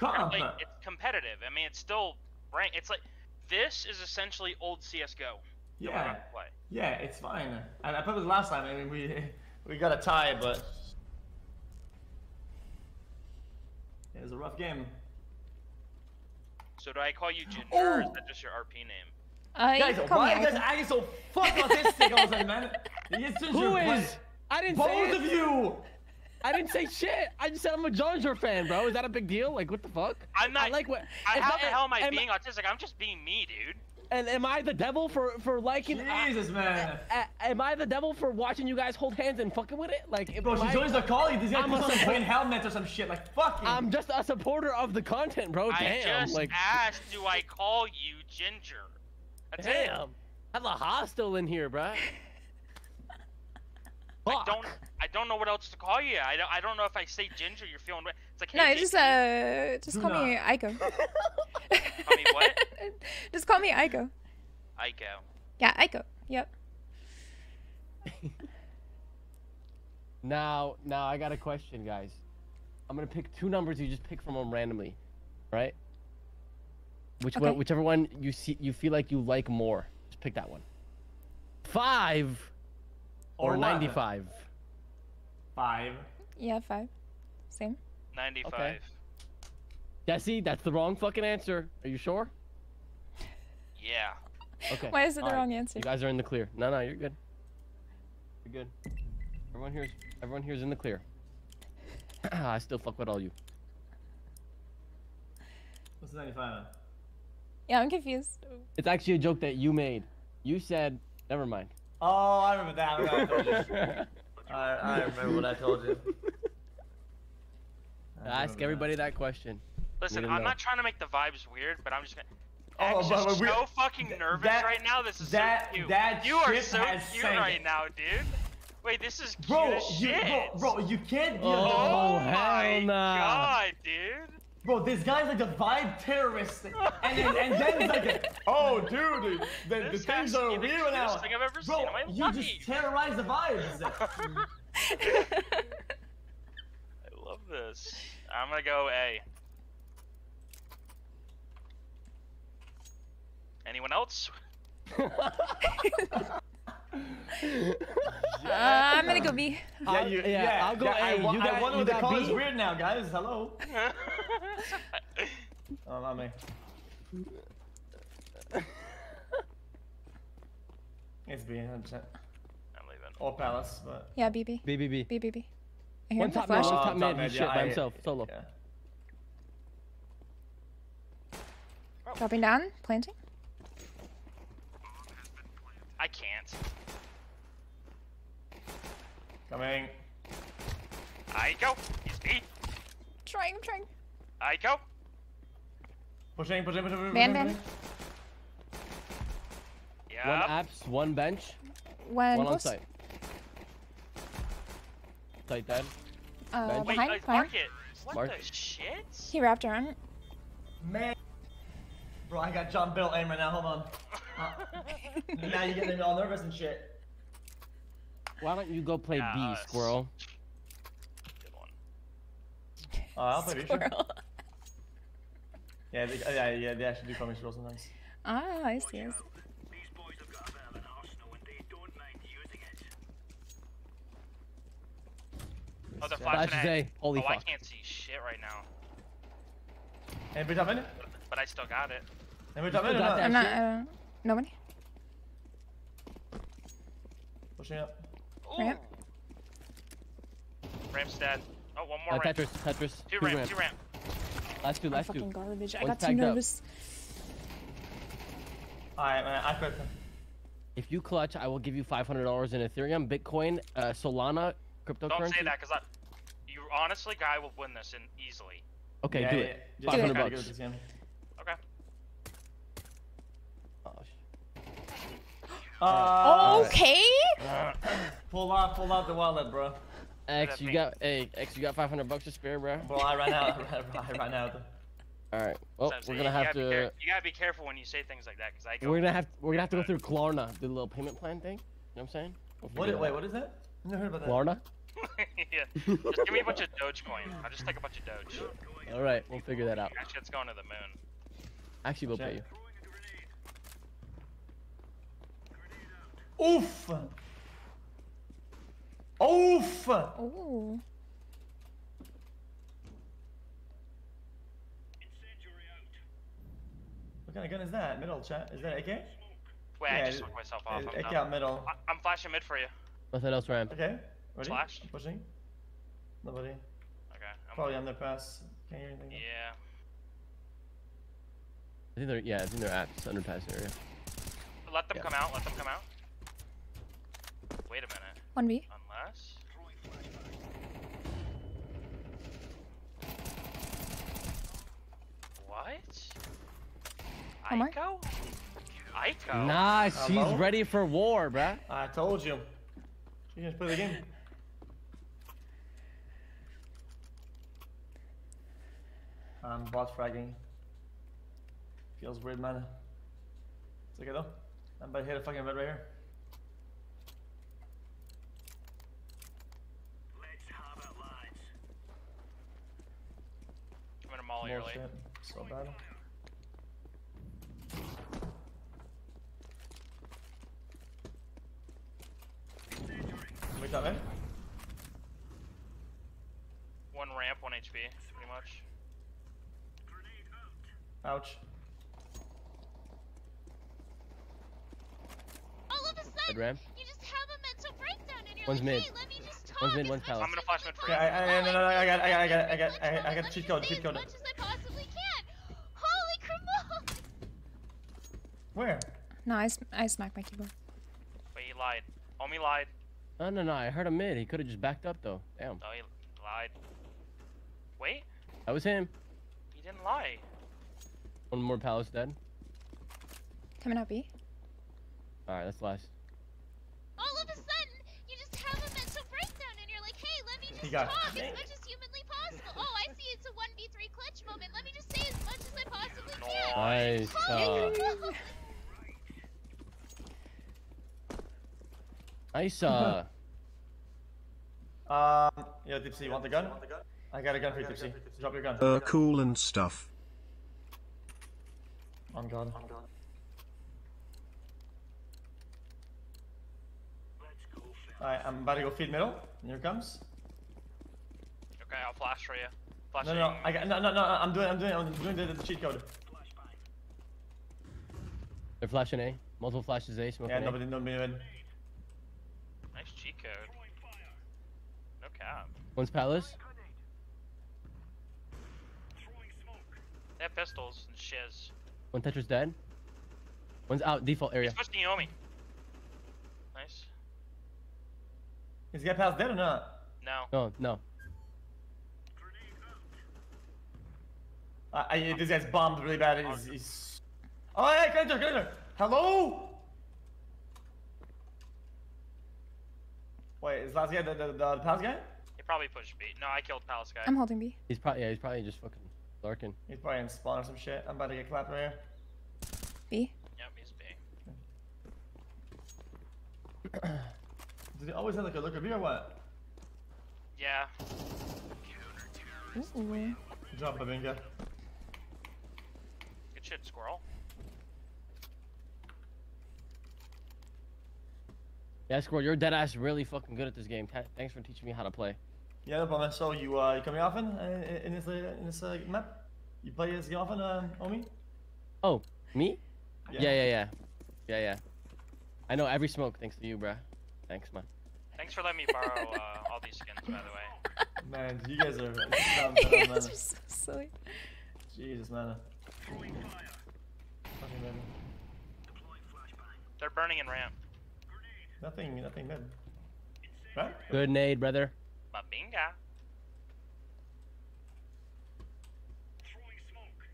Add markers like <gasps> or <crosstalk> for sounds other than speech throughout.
comp. Like, it's competitive. I mean, it's still rank. It's like this is essentially old CS:GO. Yeah, play. yeah, it's fine. And I played it last time. I mean, we <laughs> we got a tie, but it was a rough game. So do I call you Ginger, or is Oh! that just your RP name? Uh, you Guys, can call why me are you guys Icon. acting so fucking autistic all of a sudden, man? <laughs> It's just Who your? I didn't say Both it. of you! I didn't say shit. I just said I'm a Jonesor fan, bro. Is that a big deal? Like, what the fuck? I'm not. I like what. I, am how the hell am I am, being autistic? I'm just being me, dude. And am I the devil for for liking? uh, Jesus, man. a- am I the devil for watching you guys hold hands and fucking with it? Like, if Bro, am she I- joins the call. These guys I'm put a on green helmets or some shit. Like, fucking. I'm just a supporter of the content, bro. Damn. I Damn, just like, asked, do I call you Ginger? That's it. damn. Have a hostile in here, bro. <laughs> I don't. I don't know what else to call you. I don't. I don't know if I say Ginger, you're feeling. re- It's like. No, hey, just uh, just Do call me Aiko. <laughs> Call me what? <laughs> just call me Aiko. Aiko. Yeah, Aiko. Yep. <laughs> Now, now I got a question, guys. I'm gonna pick two numbers. You just pick from them randomly, right? Which one, whichever one you see, you feel like you like more. Just pick that one. Five or, Or ninety-five. Five. Yeah, five. Same. Ninety-five. Jesse, that's the wrong fucking answer. Are you sure? Yeah. Okay. Why is it the alright. wrong answer? You guys are in the clear. No, no, you're good. You're good. Everyone here's everyone here's in the clear. <clears throat> I still fuck with all you. What's the 95? Yeah, I'm confused. It's actually a joke that you made. You said, never mind. Oh, I remember that. I, remember what I, told you. I, I remember what I told you. I Ask everybody that question. Listen, I'm know. not trying to make the vibes weird, but I'm just gonna. Oh, X but is we- so fucking nervous that- right now. This is that- so cute. that you are so cute sank. right now, dude. Wait, this is cute Bro, as you, shit. bro, bro, you can't be Oh, a Oh hell my nah. god, dude. Bro, this guy's like a vibe terrorist, <laughs> and then, and then he's like, oh, dude, the, the This things has to are be the real now. thing I've ever Bro, seen in my you life. just terrorize the vibes. <laughs> I love this. I'm gonna go A. Anyone else? <laughs> Uh, I'm gonna go B. yeah, I'll- you, yeah, yeah, I'll go yeah, I, A, wa- you I got- wonder you what the got call is weird now, guys. Hello. <laughs> Oh, not me. It's B, 100%. I'm leaving. Or Palace, but. Yeah, B B. BBB. B B B. I hear One the top man, flash. one Oh, top man. top He's mid, shit yeah, by I- himself, solo. Yeah. Dropping down, planting. I can't. Coming. Aiko. He's B. Trying, trying. Aiko. Pushing, pushing, pushing, pushing. Van, pushing, van. Yeah. One apps, one bench, One, one on site. Site dead. Uh, Bench. Wait, behind, uh, behind. mark it. What Mark. the shit? He wrapped around. pushing. Man. Bro, I got John Bill aim right now. Hold on. <laughs> Uh, now you're getting all nervous and shit. Why don't you go play B, squirrel? Good one. Uh, I'll play B, sure. Squirrel. Yeah, they, uh, yeah, yeah, they actually do call me squirrel sometimes. Ah, I see. I see. Oh, they're flashing is A. A. Holy oh, I can't see shit right now. Anybody top in? But I still got it. Anybody top still in or not? I'm not. shit? I don't. Nobody. Pushing up. Ooh. Ramp. Ramp's dead. Oh, one Uh, more ramp. Tetris, Tetris. Two ramp, two ramp. Last two, I'm last fucking two. garbage. I got too nervous. Alright, man, I quit. If you clutch, I will give you $500 in Ethereum, Bitcoin, uh, Solana, cryptocurrency. Don't say that, cause you honestly, guy will win this in easily. Okay, yeah, do yeah, it. yeah. 500 Gotta give bucks. it to him. Okay. Oh, sh- Uh, Okay. <coughs> Pull out, pull out the wallet, bro. X, you got, hey, X, you got 500 bucks to spare, bro? Bro, I ran out. <laughs> I ran out. All right. Well, So we're saying, gonna have gotta to. care- you gotta be careful when you say things like that, cause I go. We're gonna have. We're gonna have to go through Klarna, the little payment plan thing. You know what I'm saying? We'll What? Wait, that what is that? Never heard about that. Klarna? <laughs> yeah. Just give me a bunch of Dogecoin. I'll just take a bunch of Doge. All right, we'll figure that out. That shit's going to the moon. Actually, we'll pay you. Oof! Oof! Ooh. What kind of gun is that? Middle chat. Is that AK? Wait, Yeah, I just it- took myself off. I'm AK done. out middle. I- I'm flashing mid for you. Nothing else, Ram. Okay. Ready? Flash. I'm pushing. Nobody. Okay. I'm Probably on their pass. Can't hear anything. Yeah. I think they're yeah, I think they're at this underpass area. Let them Yeah. come out. Let them come out. Wait a minute. 1v. Unless. What? Omar? Aiko? Aiko? Nah, she's Hello? ready for war, bruh. I told you. You just play the game. I'm bot fragging. Feels weird, man. It's okay though. I'm about to hit a fucking red right here. I'm gonna molly early. Bullshit. So bad. Wait that. One ramp, one HP, pretty much. Ouch. All of a Red sudden, Ram. you just have a mental breakdown and you're One's like, mid. hey, let me just talk One's mid, one's palace. I'm gonna flash mid for Okay, you. I, I, no, no, no, I got, I got, I got, I got, I got, I got Let cheat code, cheat code. As much as I possibly can. Holy crap! Where? No, I, sm- I smacked my keyboard. Wait, he lied. Homie lied. No, no, no. I heard him mid. He could have just backed up though. Damn. No, he lied. Wait, That was him. he didn't lie. One more palace dead. Coming out B. All right, that's last. All of a sudden, you just have a mental breakdown and you're like, hey, let me just got- talk as much as humanly possible. Oh, I see it's a 1v3 clutch moment. Let me just say as much as I possibly can. Nice. Uh, <laughs> nice. <laughs> Uh, Um, yeah, Dipsy, you want the gun? I got a gun for you, Dipsy. Drop your gun. Uh, cool and stuff. On God. Alright, I'm about to go feed middle. Here it comes. Okay, I'll flash for you. No, Flashing. no, no, I got, no, no, no, I'm doing, I'm doing, I'm doing the, the cheat code. they're flashing A. Multiple flashes A. Smoking Yeah, nobody, nobody, nobody. Nice cheat code. No cap. One's palace. They have pistols and shiz. One Tetris dead. One's out default area. He's pushing Yomi. Nice. Is he get past dead or not? No. No, no. I, I, this guy's bombed really bad. He's, he's... Oh, hey, Connector, Connector! Hello? Wait, is last guy the, the, the, the past guy? He probably pushed B. No, I killed Palace guy. I'm holding B. He's probably yeah. He's probably just fucking lurking. He's probably in spawn or some shit. I'm about to get clapped right here. B. Yep, he's B. <clears throat> Does he always have like a look at me or what? Yeah. Ooh. Drop a bingo. Good shit, squirrel. Yeah, Squirrel, you're dead ass really fucking good at this game. Thanks for teaching me how to play. Yeah, no problem. So you uh, you coming often uh, in in this uh, in this uh, map? You play this game often, uh, Omi? Oh, me? Yeah, yeah, yeah, yeah, yeah. I know every smoke thanks to you, bruh. Thanks, man. Thanks for letting me borrow uh, all these skins, by the way. <laughs> Man, you guys are dumb, <laughs> dumb, you man. guys are so silly. Jesus, man. Fucking man. They're burning in ramp. Nothing, nothing mid. Right? Good nade, brother. Babinga.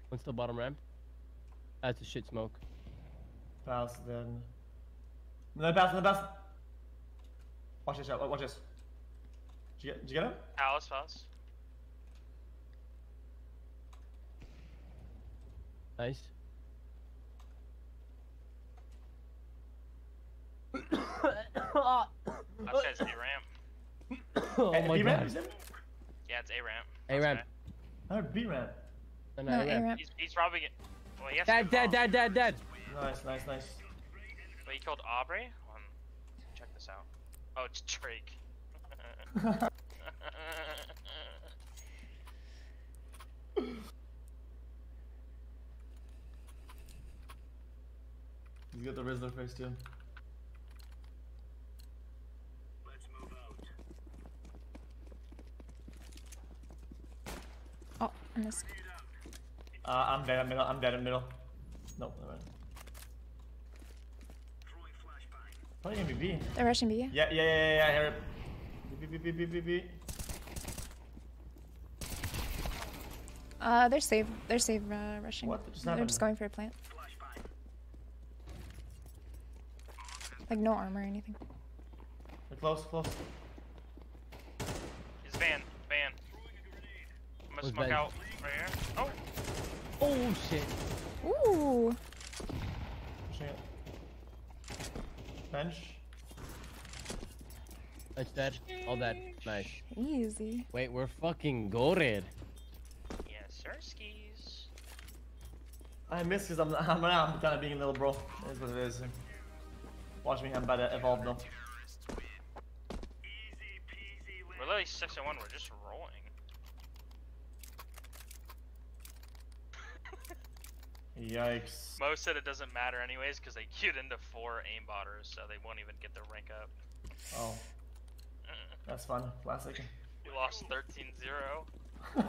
One still bottom ramp. That's a shit smoke. Pass then. No pass, no pass. Watch this out. Watch this. Did you get? Did you get him? Palace, palace. Nice. Upstairs A ramp. <laughs> oh And my B ramp, god. is it? Yeah, it's A ramp. A ramp. Oh, heard B ramp. No, No, no, A ramp. He's, he's robbing it. Well, he has Dead, to dead, bomb. dead, dead, dead. Nice, nice, nice. Wait, he killed Aubrey? Um, check this out. Oh, it's Drake. <laughs> He's got the Rizzler face too. Oh, I missed. Uh, I'm dead in middle. I'm dead in middle. Nope, never mind. Probably gonna be B. They're rushing B. Yeah, yeah, yeah, yeah, yeah. I hear it. B, B, B, B, B, B, B. Uh, they're save. They're save uh, rushing. What just they're just going for a plant. Like no armor or anything. We're close, close. His van, van. I'm gonna smoke out right here. Oh, Oh shit. Ooh. Pushing it. Bench. That's dead. All dead. Nice. Easy. Wait, we're fucking goated. yes, sir, skis. I miss because I'm, <laughs> I'm, I'm kind of being a little bro. It is what it is. Watch me, I'm about to evolve though. We're literally six and one. We're just Yikes. Mo said it doesn't matter anyways because they queued into four aimbotters, so they won't even get their rank up. Oh, that's fun. Classic. We lost 13-0.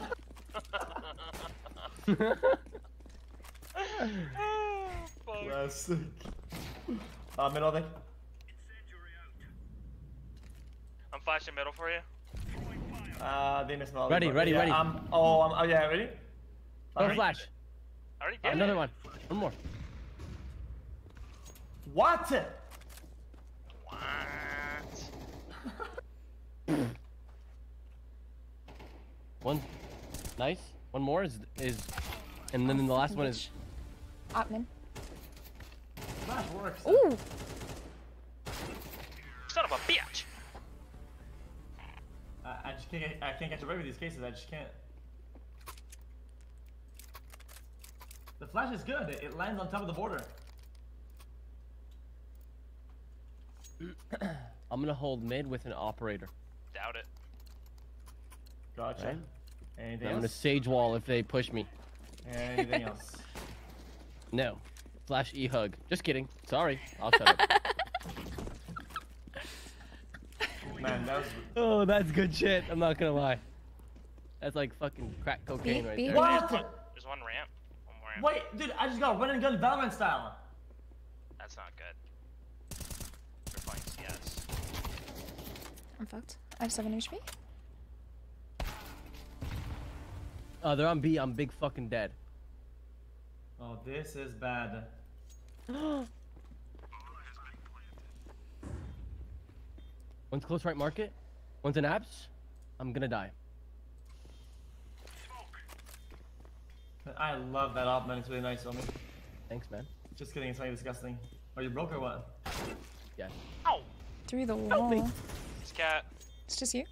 oh. Classic. Uh, middle thing. I'm flashing middle for you. Uh, they missed middle. Ready, ready, yeah, ready. Um, oh, um, oh, yeah, ready? Go Ready? flash. I already did Another it. one. One more. What? What? <laughs> One. Nice. One more is is, and then the last one is. Otman. Flash works. Ooh. Son of a bitch! I, I just can't. Get, I can't get to break with these cases. I just can't. The flash is good. It, it lands on top of the border. <clears throat> I'm gonna hold mid with an operator. Doubt it. Gotcha. Right. Anything I'm gonna sage wall if they push me. Anything <laughs> else? No. Flash e hug. Just kidding. Sorry. I'll shut up. <laughs> Man, that was. <laughs> oh, that's good shit. I'm not gonna lie. That's like fucking crack cocaine Beep, right beep. there. What? There's one ramp. One more ramp. Wait, dude, I just got run and gun Valorant style. That's not good. We're playing CS. I'm fucked. I have 7 HP. Oh, uh, they're on B. I'm big fucking dead. Oh, this is bad. <gasps> One's close right market. One's in apps. I'm gonna die. I love that op, man. It's really nice on me. Thanks, man. Just kidding, it's not disgusting. Are you broke or what? Yeah. Ow! Through the Help me. wall. This cat. It's just you.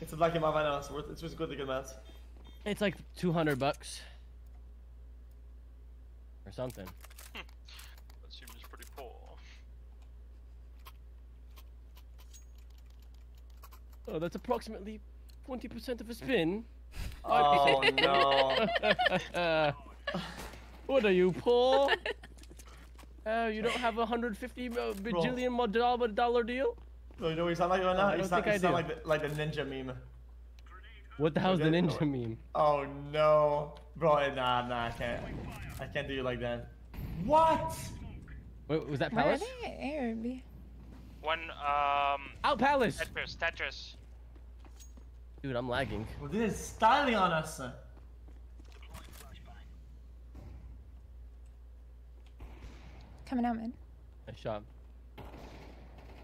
It's a black and white now. It's worth. It's just good to get mats. It's like 200 bucks. Or something. That seems pretty poor. Oh, that's approximately 20% of a spin. Oh no. <laughs> what are you, poor? Uh, <laughs> you don't have a 150 uh, bajillion mo- dollar dollar deal? No, you know what you sound like right now? I you don't sound, you sound like the, like the ninja meme. What the hell's the ninja meme? Oh no, bro. Nah, nah. I can't. I can't do you like that. What? Wait, was that Where are Palace? they? A? One, um, Out Palace! Tetris, Tetris. Dude, I'm lagging. Well, this is styling on us. Coming out mid. Nice shot.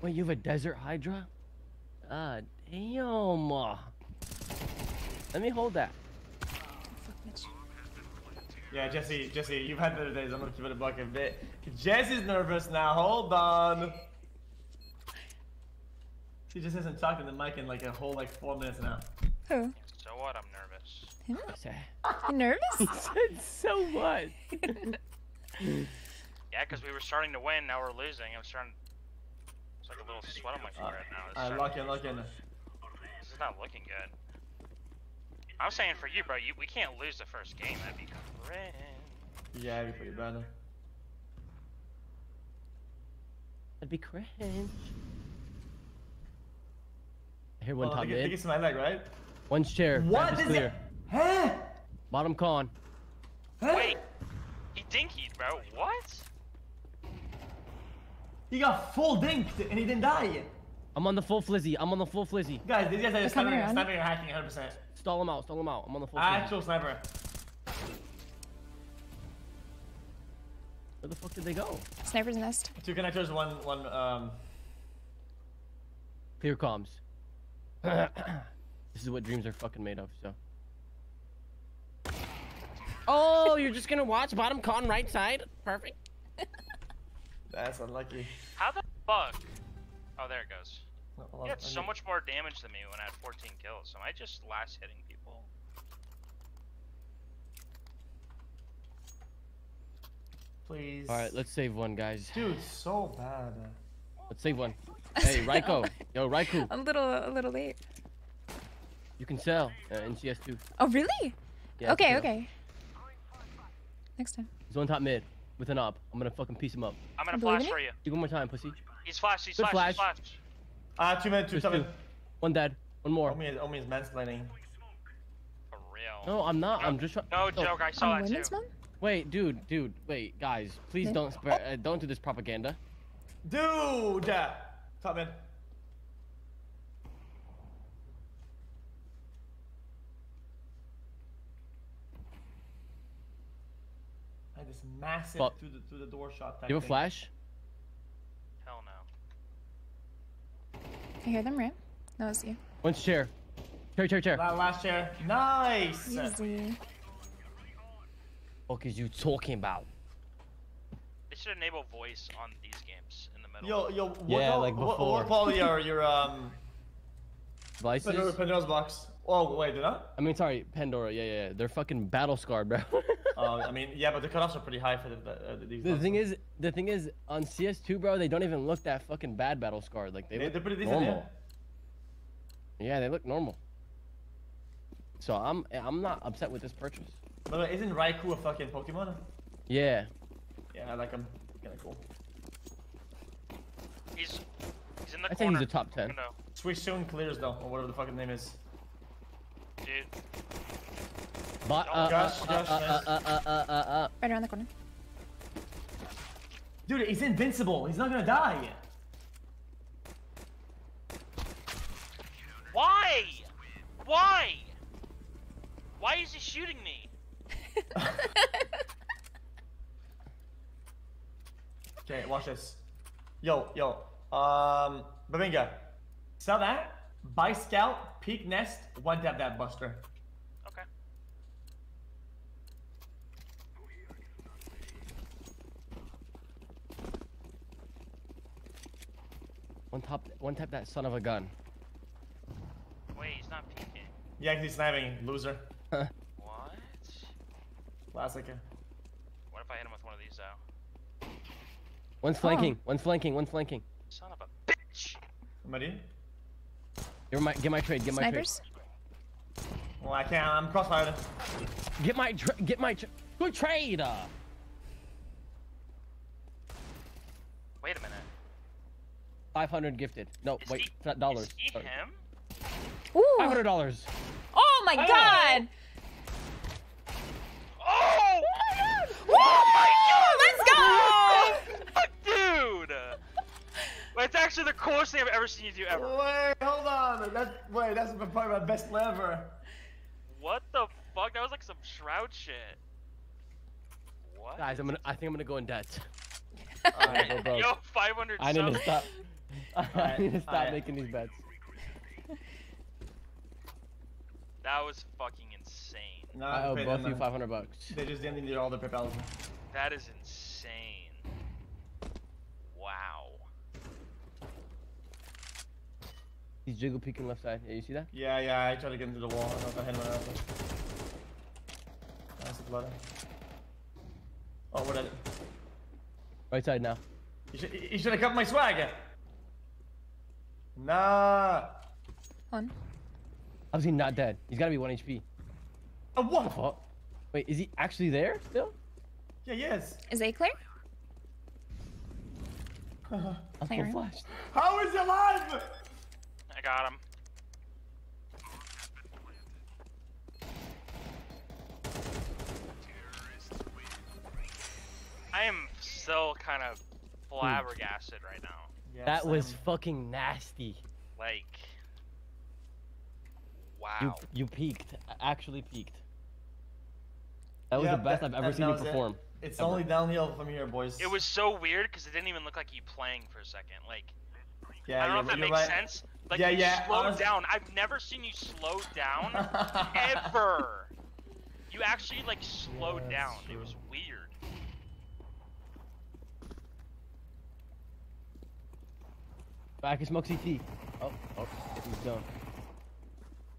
Wait, you have a desert hydra? Ah, damn. Let me hold that. Yeah, Jesse. Jesse, you've had better days. I'm gonna keep it a buck a bit. Jesse's nervous now. Hold on. He just hasn't talked in the mic in like a whole like four minutes now. Who? So what? I'm nervous. You nervous? He <laughs> said so what? <laughs> Yeah, because we were starting to win, now we're losing. I'm starting. It's like a little sweat on my forehead now. It's Uh, starting- lock in, lock in. This is not looking good. I'm saying for you, bro, you, we can't lose the first game. That'd be cringe. Yeah, it'd be pretty bad. That'd be cringe. I hear one Oh, top think, it- think it's my leg, right? One's chair. What is is clear. it? Huh? Bottom con. Huh? Wait, he dinkied, bro. What? He got full dinked and he didn't die. I'm on the full flizzy. I'm on the full flizzy. Guys, these guys are They're sniping, coming sniping or hacking 100%. Stall him out. Stall him out. I'm on the full flizzy. Actual sniper. Where the fuck did they go? Sniper's nest. Two connectors, one, one, um, Clear comms. This is what dreams are fucking made of, so. <laughs> Oh, you're just gonna watch bottom con right side? Perfect. <laughs> that's unlucky. How the fuck? Oh, there it goes. Hold He had so much more damage than me when I had 14 kills. Am I just last hitting people? Please. All right, let's save one, guys. Dude, so bad. Let's save one. Hey, <laughs> Raiko. Yo, Raikou. A little, a little late. You can sell uh, in CS2. Oh, really? Yeah, okay, yeah. okay. Next time. He's on top mid with an op. I'm gonna fucking piece him up. I'm gonna I believe flash for you. Do one more time, pussy. He's flashed. He's Good flashed. He's flash. flashed. Ah, two minutes, two There's seven. two. One dead. One more. Omi is, Omi is mansplaining. For real. No, I'm not. I'm just trying. No joke. I saw On that too. women's mom? Wait, dude, dude, wait, guys, please Yeah. don't spread, uh, don't do this propaganda. Dude! Top mid. I had this massive Fuck. through the through the door shot. Type You have a flash? Hell no. I hear them, right? No, it's you. One's chair. Chair, chair, chair. La- Last chair. Nice. Easy. What is you talking about? They should enable voice on these games in the middle. Yo, yo. What Yeah, qual- like before. What quality are your um Devices? Pandora, Pandora's box? Oh wait, they're not. I mean, sorry, Pandora. Yeah, yeah, yeah. They're fucking battle scarred, bro. Uh, <laughs> I mean, yeah, but the cutoffs are pretty high for the, uh, these. the boxes. thing is, the thing is, on CS2, bro, they don't even look that fucking bad battle scarred. Like they They- look they're pretty decent. normal. Yeah, they look normal. So I'm, I'm not upset with this purchase. Yeah. By the way, isn't Raikou a fucking Pokemon? Yeah. Yeah, I like him. Kinda cool. He's he's in the I'd say corner. he's a top 10. No, Switch soon clears though, or whatever the fucking name is. dude. But, Oh, uh, Josh, uh, Josh, uh, uh, uh, uh, uh, uh, uh, Right around the corner. Dude, he's invincible. He's not gonna die. Why? Why? Why is he shooting me? <laughs> Okay, watch this. Yo, yo. Um, Babinga. Sell that. Buy Scout, Peak Nest, one tap that Buster. Okay. one top, one tap that son of a gun. Wait, he's not peeking. Yeah, he's sniping. Loser. <laughs> What? Classic. What if I hit him with one of these though? One's flanking, one's flanking, one's flanking. Son of a bitch! Am I in? Get my, get my trade, get my Snipers? Well, I can't. I'm crossfired. trade. Get my, tra- get my, tra- good trade. Uh, Wait a minute. 500 gifted. No, Is wait, he, not dollars. Is he Sorry. him? Ooh! $500. Oh my god! Oh! my god. Woo! Let's go! Dude! It's actually the coolest thing I've ever seen you do ever. Wait, hold on. That's wait. That's probably my best lever. What the fuck? That was like some shroud shit. What? Guys, I'm gonna, I think I'm gonna go in debt. Alright, go <laughs> broke. Yo, 500 I need to subs. stop. <laughs> I need to stop alright. making these bets. That was fucking insane. No, I owe both them, you 500 bucks. They just didn't need all the propellers. That is insane. Wow. He's jiggle peeking left side. Yeah, you see that? Yeah, yeah, I tried to get into the wall. I don't know if I hit him or not. but- Nice blood. Oh, what did it? Right side now. You should, you should have cut my swag. Nah. One. How's he not dead? He's gotta be one HP. Oh, what? Fuck. Wait, is he actually there still? Yeah, yes. Is A clear? Uh, <laughs> I'm Clear. full flashed. How is he alive? I got him. I am still kind of hmm. flabbergasted right now. Yes, That was I'm- fucking nasty. Like, wow. you peaked. Actually peaked. That was Yeah, the best that- I've ever seen you was it. perform. It's ever. only downhill from here, boys. It was so weird because it didn't even look like you playing for a second. Like, Yeah, I don't know if that makes right. sense. Like, Yeah, you yeah, slowed honest- down. I've never seen you slow down <laughs> ever. You actually like slowed Yeah, down. that's It was weird. Back can smoke CT. Oh, oh, he's done.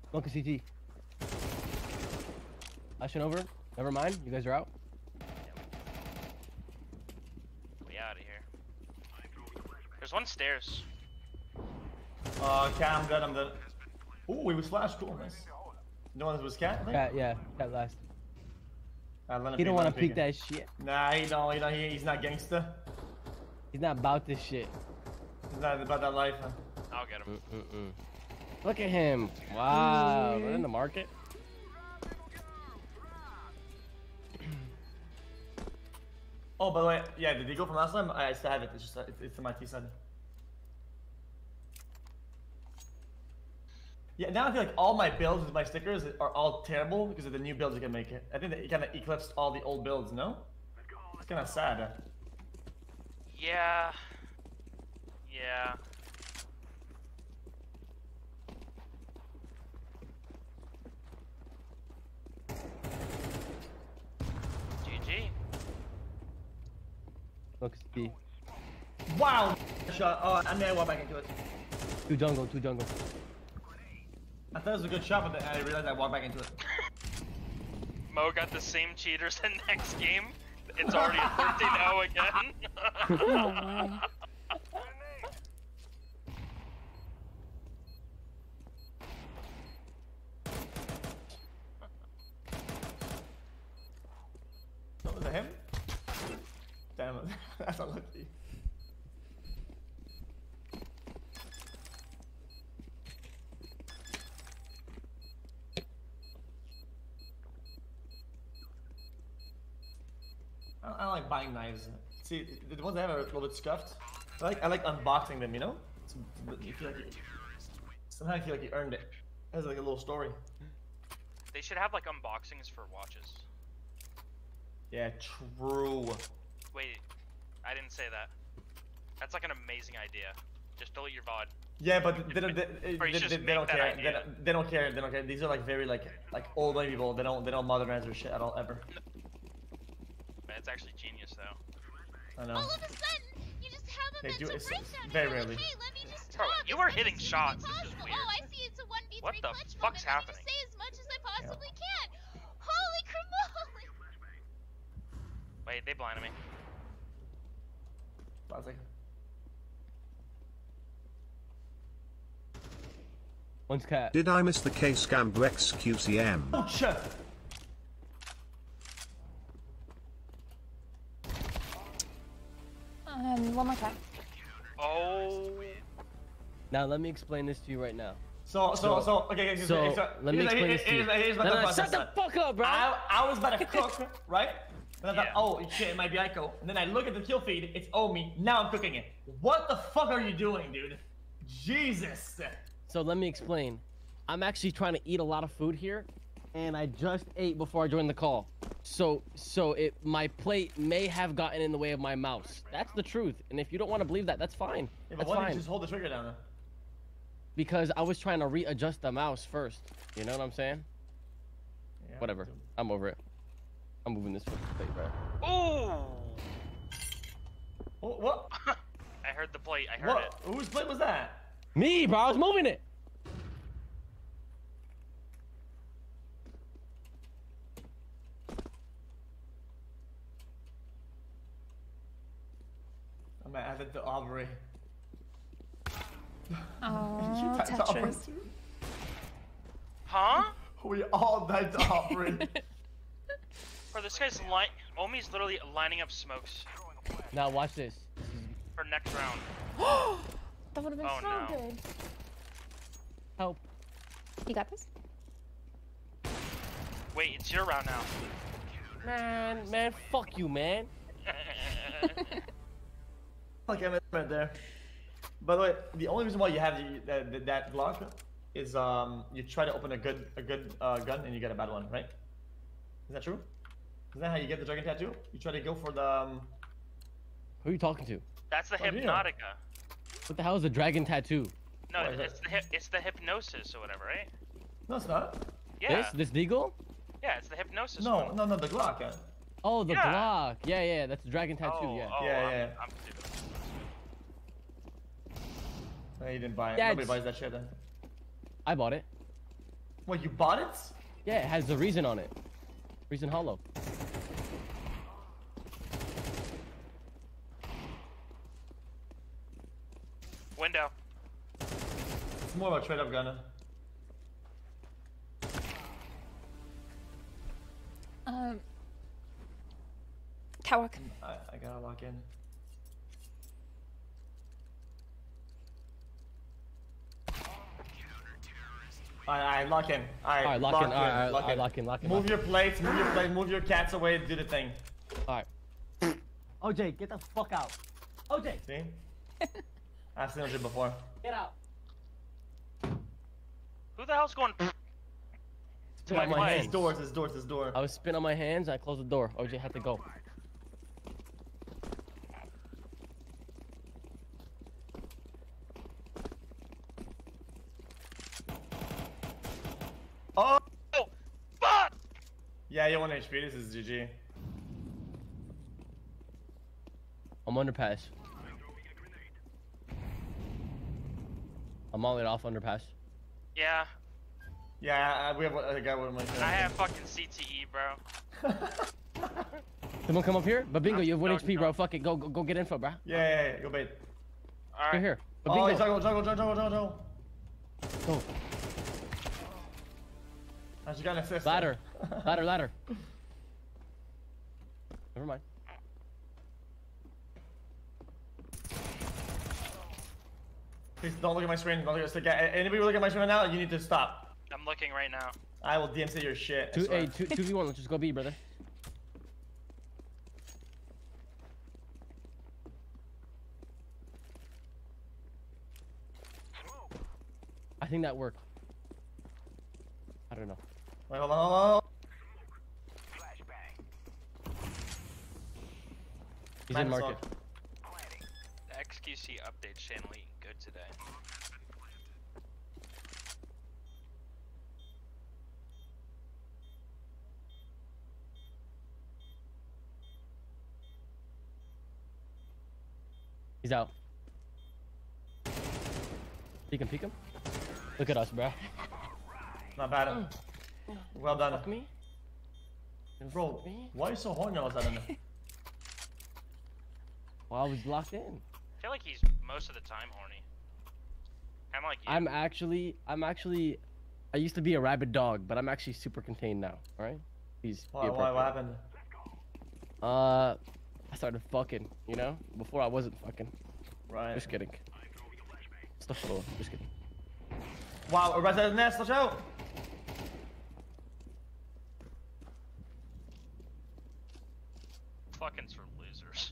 Smoke a CT. Flashing over. Never mind. You guys are out. We out of here. There's one stairs. Uh, cat, I'm dead, I'm dead. Ooh, he was flash, cool, nice. You know this was cat? I think? Cat, yeah, cat last. Uh, let him He don't want to him peek that shit. Nah, he don't, you know, he, he's not gangster. He's not about this shit. He's not about that life. Huh? I'll get him. Mm-mm-mm. Look at him. Wow. We're in the market. Oh, by the way, yeah, did he go from last time? I still have it, it's just, uh, it's, it's in my T Yeah, now I feel like all my builds with my stickers are all terrible because of the new builds you can make it. I think that it kind of eclipsed all the old builds, no? It's kind of sad. Yeah. Yeah. GG. Look, CT. Wow! Shot. Oh, I mean, I went back into it. Two jungle, two jungle. I thought it was a good shot, but then I realized I walked back into it. <laughs> Mo got the same cheaters in <laughs> next game. It's already a 13-0 again. No way. Was it him? Damn it. <laughs> That's unlucky. Like buying knives. See, the ones I have are a little bit scuffed. I like I like unboxing them, you know? It's, you feel like you, somehow I feel like you earned it. It has like a little story. they should have like unboxings for watches. Yeah, true. Wait, I didn't say that. That's like an amazing idea. Just delete your VOD. Yeah, but they don't. They, they, they, they don't care. They don't, they don't care. They don't care. These are like very like like old white people. They don't they don't modernize their shit at all ever. Man, it's actually genius though. I know. All of a sudden, you just have a They do- mental it's- breakdown. it's very You're like, rarely. Hey, let me just Bro, you as are hitting as shots, humanly which is weird. Oh, I see it's a 1v3 What the clutch fuck's moment. Let me happening? just say as much as I possibly can. Holy cramoly! Wait, they blinded me. I was like, One's cat. Did I miss the K scam Rex QCM? oh shit. Um, one more time. Oh. Now let me explain this to you right now. So so So- so okay. okay, So so let me here's- explain here's- this to you. here's- Here's my No, thought no, shut the fuck up, bro. I, I was about to cook, right? And I thought, Yeah. oh shit, it might be Aiko. And then I look at the kill feed, it's Omi. Now I'm cooking it. What the fuck are you doing, dude? Jesus. So let me explain. I'm actually trying to eat a lot of food here, and I just ate before I joined the call. So so it my plate may have gotten in the way of my mouse. That's the truth. And if you don't want to believe that, that's fine. Yeah, but that's why fine. you just hold the trigger down? Then? Because I was trying to readjust the mouse first. You know what I'm saying? Yeah, Whatever. dude. I'm over it. I'm moving this plate, bro. Oh. Oh, <laughs> what? I heard the plate. I heard What? it. Whose plate was that? Me, bro. I was moving it. Man, I did the Aubrey. Oh, died to Aubrey Tetris. too? Huh? We all died to Aubrey. <laughs> Bro, this guy's line. Omi's literally lining up smokes Now watch this. for next round. <gasps> That would have been Oh, so no. good. Help. You got this? Wait, it's your round now. Man, man, fuck you, man. <laughs> like I right there. By the way, the only reason why you have the, that that- that Glock is um you try to open a good a good uh, gun and you get a bad one, right? Is that true? Isn't that how you get the dragon tattoo? You try to go for the um, Who are you talking to? That's the Oh, yeah. Hypnotica. What the hell is a dragon tattoo? No, What is it's the, hy- it's the hypnosis or whatever, right? no, it's not. Yeah. This? This deagle? Yeah, it's the hypnosis No, one. no, no, the Glock. Yeah. Oh, the Yeah. Glock. Yeah, yeah, that's the dragon tattoo. Oh, yeah. oh, Yeah, I'm, yeah. I'm stupid. No, you didn't buy it. Yeah, Nobody it's- buys that shit. Then. I bought it. What? You bought it? Yeah, it has a reason on it. Reason hollow. Window. It's more of a trade-up gun. Um. Catwalk. I, I gotta lock in. I, I lock in. I Alright, lock in. Alright, alright, lock alright, lock in, lock in, Move lock your plates. Move your plates. Move your cats away. Do the thing. Alright. OJ, get the fuck out. OJ, See? <laughs> I've seen it before. get out. Who the hell's going? to on my Why? It's hands. doors. It's doors. It's door. I was spin on my hands. I closed the door. OJ had to go. Oh! Oh, fuck! Yeah, you want HP. This is GG. I'm underpass. I'm all it off underpass. Yeah, Yeah, we have a guy with my. I have fucking CTE, bro. <laughs> Someone come up here. But bingo, you have one No, HP, no. bro. Fuck it. Go, go, go get info, bro. Yeah, yeah, yeah. Go bait. All Here, right. here. But Oh, bingo. he's juggle, juggle, juggle, juggle, juggle. Go. I just got an assist. Ladder. Ladder, ladder. Never mind. Please don't look at my screen. Don't look at, look at anybody look at my screen right now. You need to stop. I'm looking right now. I will DMC your shit. Two, swear. hey, two, two v one. Let's just go B, brother. I think that worked. I don't know. Wait, hold on, hold on. Hold on. He's in market. off. The XQC update channel eating good today. He's out. Peek him, peek him. Look at us, bro. Not bad. Oh. Well done. Fuck me. Bro, why are you so horny all of a sudden? <laughs> Well, I was locked in. I feel like he's most of the time horny. Kind of like you. I'm actually, I'm actually, I used to be a rabid dog, but I'm actually super contained now. All right. Please. be Why, why, what appropriate. happened? Uh, I started fucking. You know, before I wasn't fucking. Right. Just kidding. Stuff it all. Just kidding. Wow, we're about to the nest. Watch out. Fucking's for losers.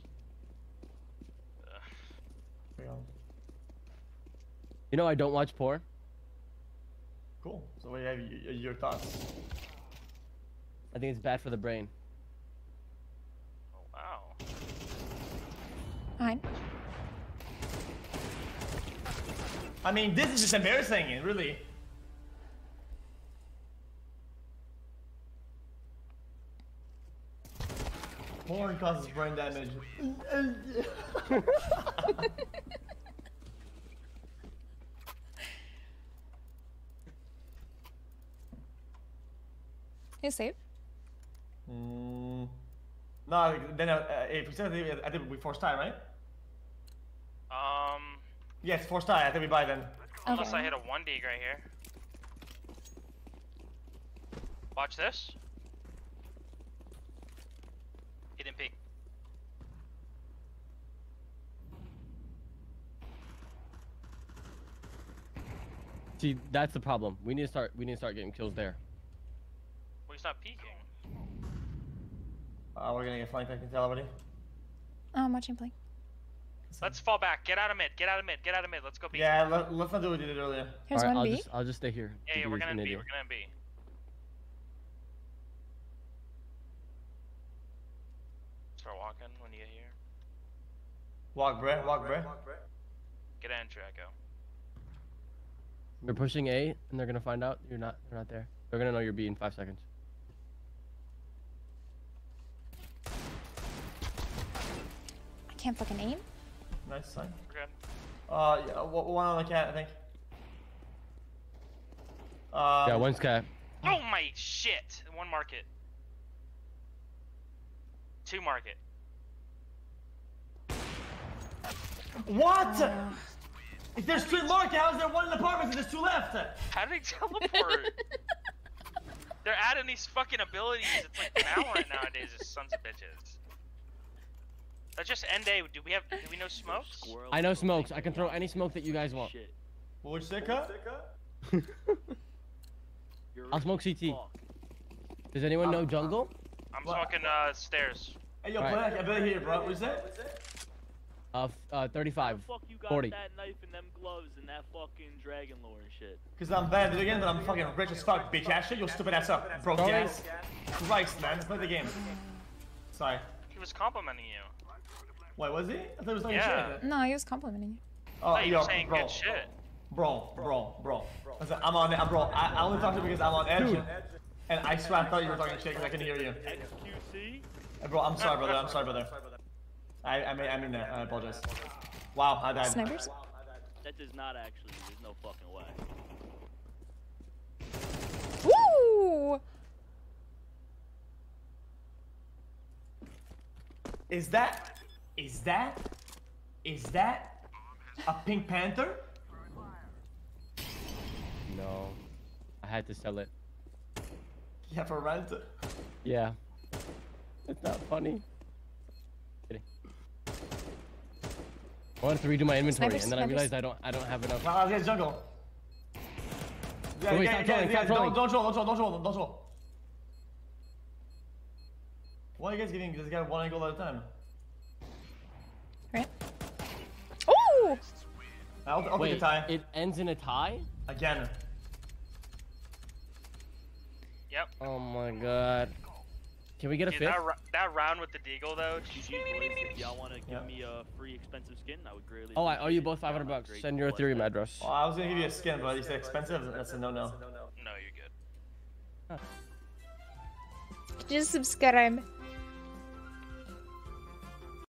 Ugh. There we go. You know, I don't watch porn. Cool. So what do you have y- y- your thoughts? I think it's bad for the brain. Oh, wow. Fine. I mean, this is just embarrassing, really. Porn causes brain damage. <laughs> <laughs> <laughs> You save? Mm. No, then uh, uh, if you said it, I did it before time, right? Yeah, it's four star. I think we buy then. Unless I Okay. hit a one dig right here. Watch this. He didn't peek. See, that's the problem. We need to start. We need to start getting kills there. Well, he's not peeking. Uh, we're gonna get flanked. I can tell already. Oh, I'm watching play. Let's fall back. Get out of mid. Get out of mid. Get out of mid. Let's go B. Yeah, let, let's not do what you did earlier. Here's All right, one I'll B. just I'll just stay here. Yeah, yeah, we're gonna B. We're gonna B. Start walking when you get here. Walk, Brett. Walk, Brett. Get entry, Echo. They're pushing A, and they're gonna find out you're not. They're not there. They're gonna know you're B in five seconds. Can't fucking aim. Nice sign. We're good. Uh, yeah, one one on the cat, I think. Um, yeah, one's cat. Oh my shit! One market. Two market. What? If there's three market, how is there one in the apartments and there's two left? How did he teleport? <laughs> They're adding these fucking abilities. It's like Valorant nowadays. Is sons of bitches. Let's just end A. Do we have? Do we know smokes? I know smokes. I can throw any smoke that you guys want. Shit. What would you say, cut? I'll smoke CT. Does anyone know jungle? I'm What? smoking uh, stairs. Hey, yo, Right. play, I better hear, bro. What you say? Uh, f- uh, 35. Fuck you got 40. that knife and them gloves and that fucking dragon lore and shit. Because I'm bad at video games, but I'm fucking rich as fuck, bitch ass shit. Your stupid ass up, broke Sorry. ass. Christ, man. Play the game. Sorry. He was complimenting you. Wait, was he? I thought he was talking Yeah. shit. No, he was complimenting you. Oh, you yo, were saying bro, good shit. bro, bro, bro. Listen, I'm on. I'm bro. I, I only talk to you because I'm on edge. Dude. And I swear I thought you were talking shit because I couldn't hear you. XQC? Hey, uh, bro, I'm sorry, brother. I'm sorry, brother. I, I mean, I mean that. I apologize. Wow, I died. Snipers? That does not actually. There's no fucking way. Woo! Is that? Is that? Is that a Pink Panther? No. I had to sell it. Yeah, for rent. Yeah. It's not funny. Kidding. I wanted to redo my inventory, Snipers, and then I realized I don't. I don't have enough. Wow, guys, jungle. Yeah, Wait, yeah, stop yeah, yeah. Don't, don't troll, don't troll, don't troll, don't troll. Why are you guys giving this guy one angle at a time? Right? Ooh! I'll, I'll take a Wait, tie. it ends in a tie? Again. Yep. Oh my god. Can we get a Dude, fifth? that, that round with the deagle though. GG y'all want to give Yeah. me a free expensive skin, I would greatly. Oh, I owe you both 500 bucks. Send your. Ethereum address. Well, I was gonna give you a skin, but you said expensive. That's a no-no. No, you're good. Just subscribe.